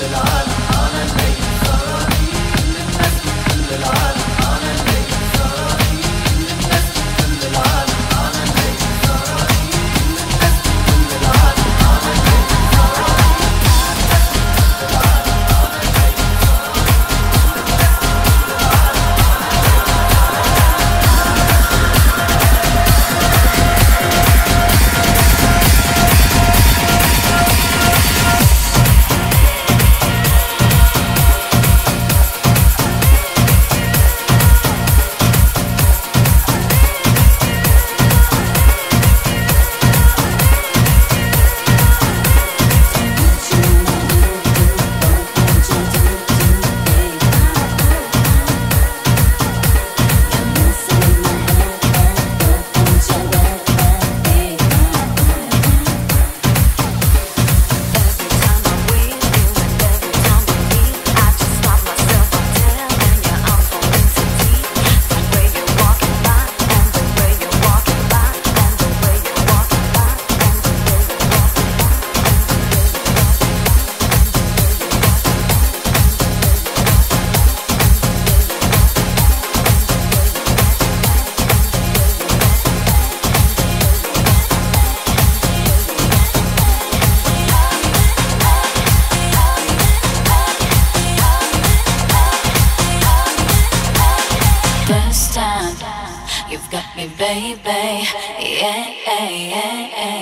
the light. You've got me, baby. Yeah, yeah, yeah.